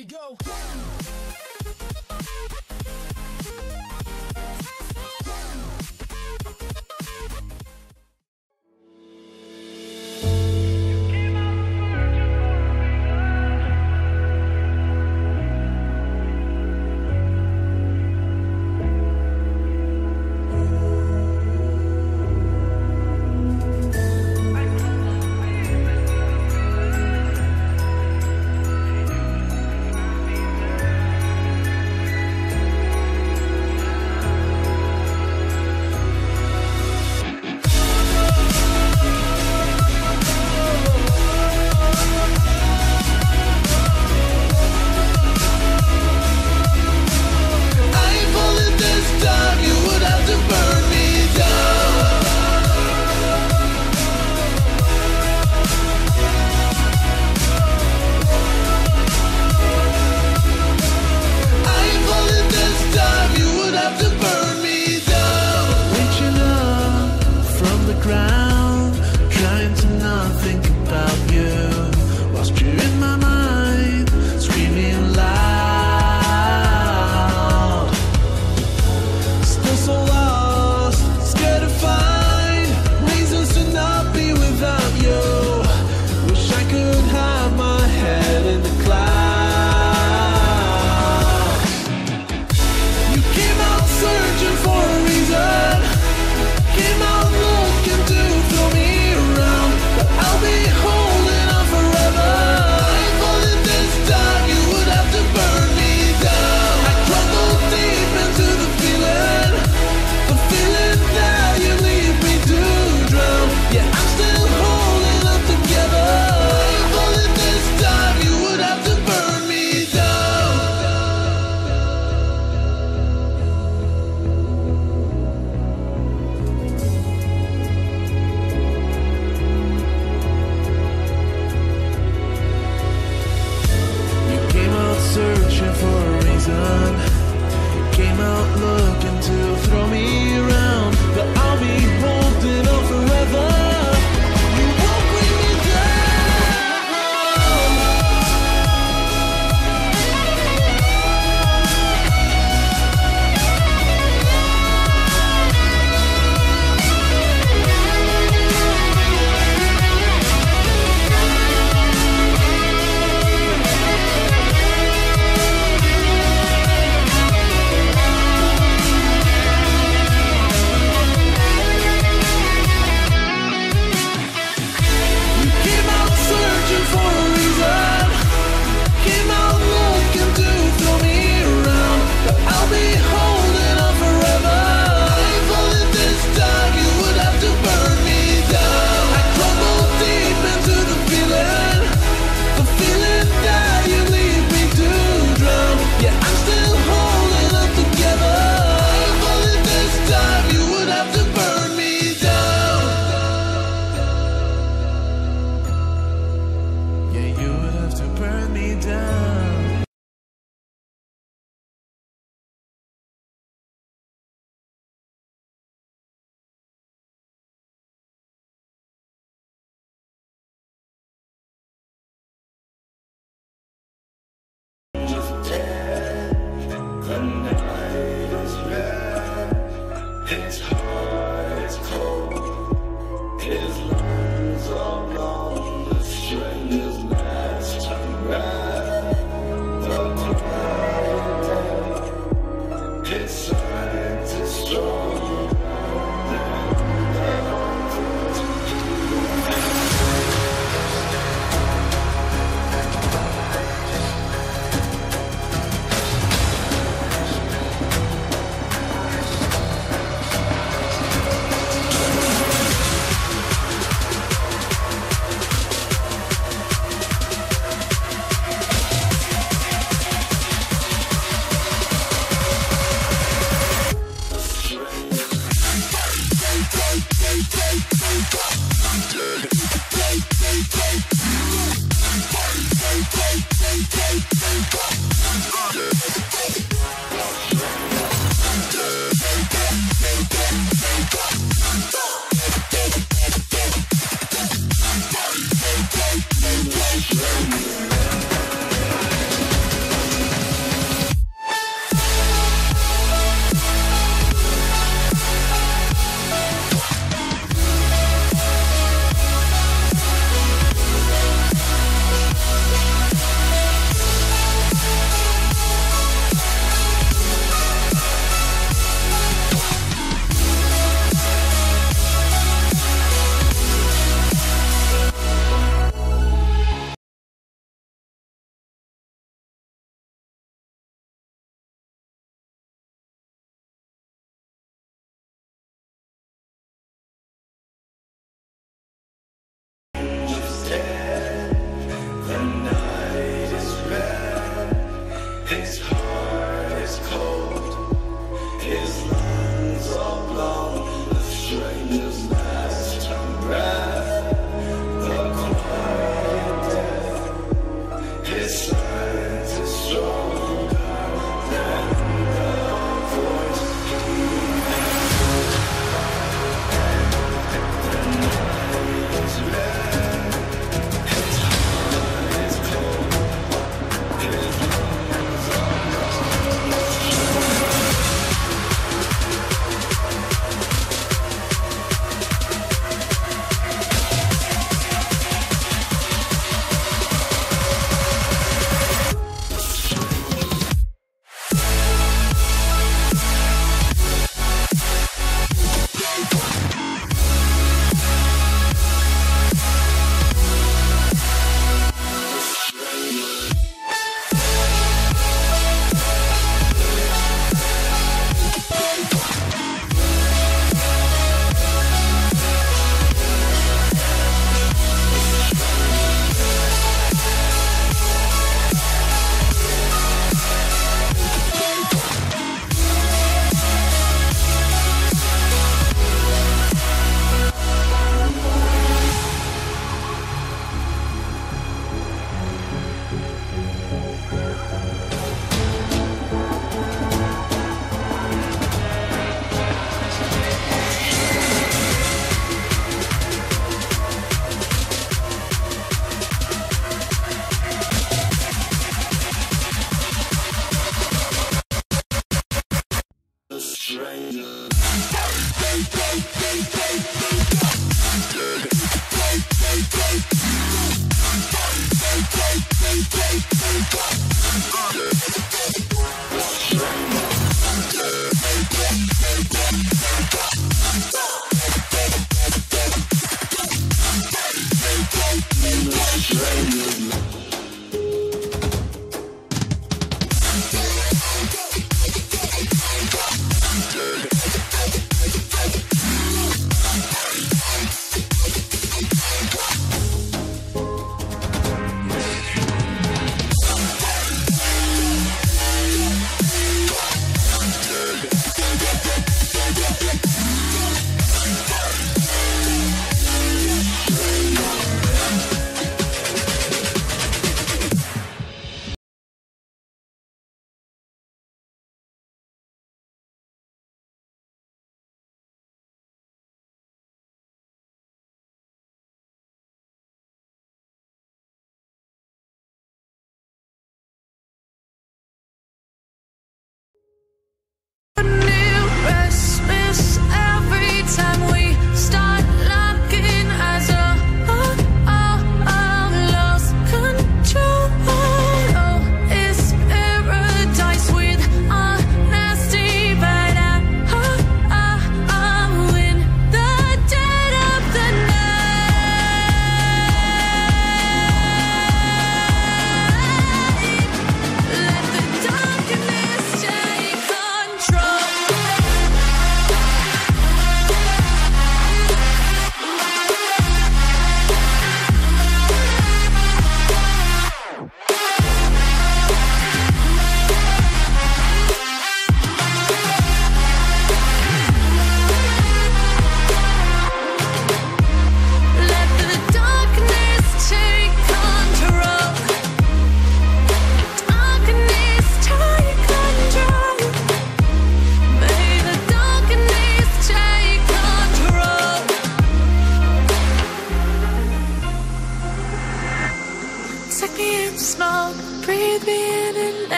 we go. A. Came out looking to throw me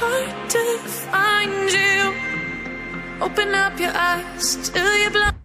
hard to find you. Open up your eyes till you're blind.